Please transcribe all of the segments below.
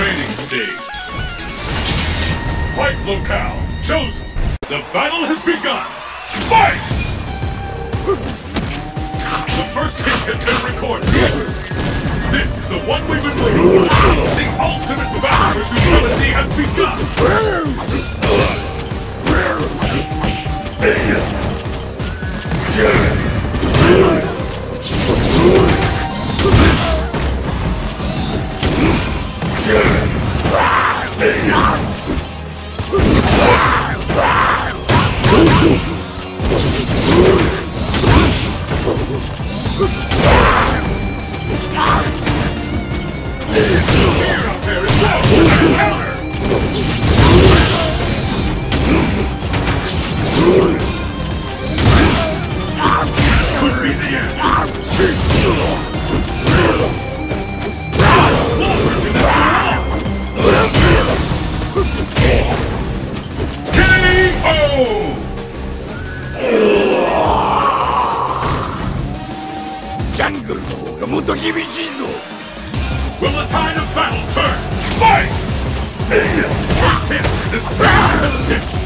training stage. Fight locale chosen. The battle has begun. Fight! The first hit has been recorded. This is the one we've been waiting for. The ultimate battle for supremacy has begun. K.O. Here out there is now. Counter! Could be the end. KO! Will the tide of battle turn? Fight!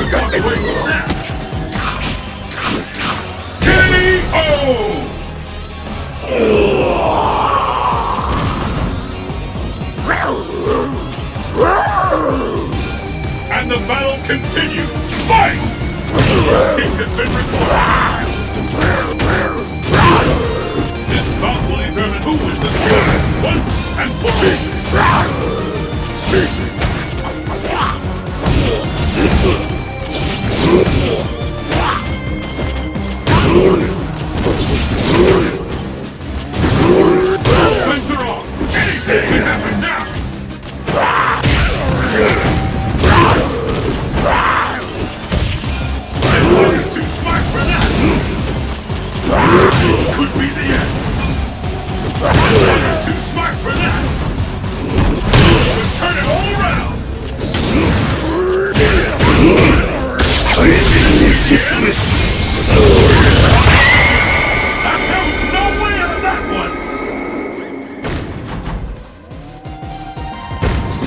KO! And the battle continues! Fight! Kick has been recorded! Offense